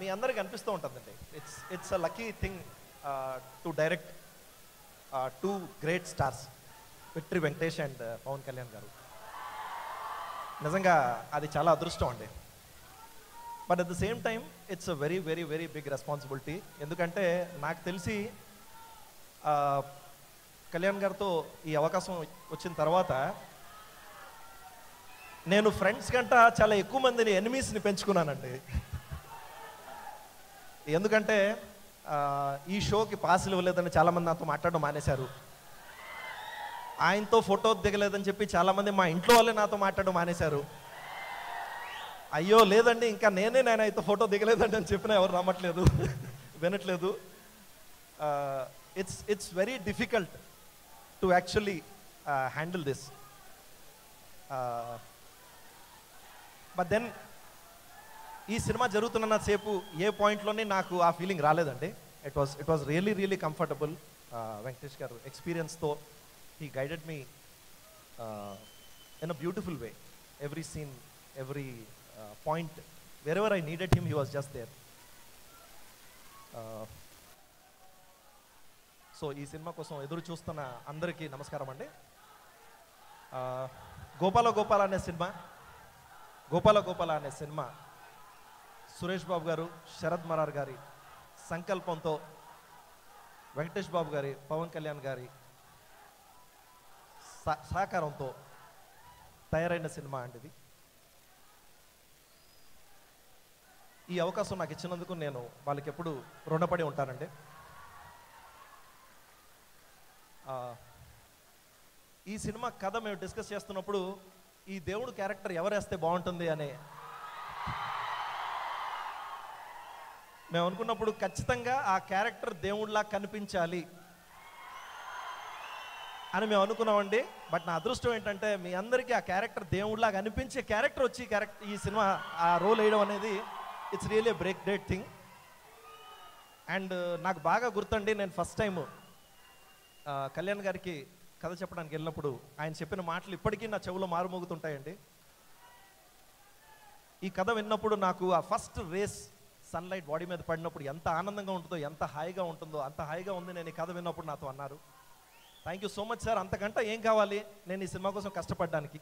మీ అందరికి అనిపిస్తూ ఉంటుందండి. It's it's a lucky thing to direct two great stars victory Venkatesh and Pawan Kalyan garu. నిజంగా అది చాలా అదృష్టం అండి. But at the same time it's a very very very big responsibility ఎందుకంటే నాకు తెలిసి uh, కళ్యాణ్ గారితో ఈ అవకాశం వచ్చిన తర్వాత నేను ఫ్రెండ్స్ కంట చాలా ఎక్కువ మందిని ఎనిమీస్ని పెంచుకున్నానండి. ఎందుకంటే ఈ షోకి పాసులు ఇవ్వలేదని చాలామంది నాతో మాట్లాడడం మానేశారు. ఆయనతో ఫోటో దిగలేదని చెప్పి చాలామంది మా ఇంట్లో వాళ్ళే నాతో మాట్లాడడం మానేశారు. అయ్యో లేదండి ఇంకా నేనే నేను అయితే ఫోటో దిగలేదండి అని చెప్పినా ఎవరు నమ్మట్లేదు వినట్లేదు. It's it's very difficult to actually handle this but then ఈ సినిమా జరుగుతున్న సేపు ఏ పాయింట్లోనే నాకు ఆ ఫీలింగ్ రాలేదండి. It was it was really really comfortable Venkatesh garu ఎక్స్పీరియన్స్తో he guided me in a beautiful way every scene every point wherever I needed him he was just there so ఈ cinema కోసం ఎదురు చూస్తున్న అందరికీ నమస్కారం అండి. గోపాల గోపాల అనే సినిమా గోపాల గోపాల అనే సినిమా సురేష్ బాబు గారు శరద్ మరార్ గారి సంకల్పంతో వెంకటేష్ బాబు గారి పవన్ కళ్యాణ్ గారి సహ- సహకారంతో తయారైన సినిమా అండి ఇది. ఈ అవకాశం నాకు ఇచ్చినందుకు నేను వాళ్ళకి ఎప్పుడు రుణపడి ఉంటానండి. ఈ సినిమా కథ మేము డిస్కస్ చేస్తున్నప్పుడు ఈ దేవుడు క్యారెక్టర్ ఎవరేస్తే బాగుంటుంది అనే మేము అనుకున్నప్పుడు ఖచ్చితంగా ఆ క్యారెక్టర్ దేవుడిలా కనిపించాలి అని మేము అనుకున్నామండి. బట్ నా అదృష్టం ఏంటంటే మీ అందరికీ ఆ క్యారెక్టర్ దేవుడిలా కనిపించే క్యారెక్టర్ వచ్చి క్యారెక్టర్ ఈ సినిమా ఆ రోల్ వేయడం అనేది it's really break date thing and నాకు బాగా గుర్తండి నేను ఫస్ట్ టైం కళ్యాణ్ గారికి కథ చెప్పడానికి వెళ్ళినప్పుడు ఆయన చెప్పిన మాటలు ఇప్పటికీ నా చెవులో మారుమోగుతుంటాయండి. ఈ కథ విన్నప్పుడు నాకు ఆ ఫస్ట్ రేస్ సన్లైట్ బాడీ మీద పడినప్పుడు ఎంత ఆనందంగా ఉంటుందో ఎంత హాయిగా ఉంటుందో అంత హాయిగా ఉంది నేను ఈ కథ విన్నప్పుడు నాతో అన్నారు. Thank you so much sir అంతకంటే ఏం కావాలి? నేను ఈ సినిమా కోసం కష్టపడడానికి.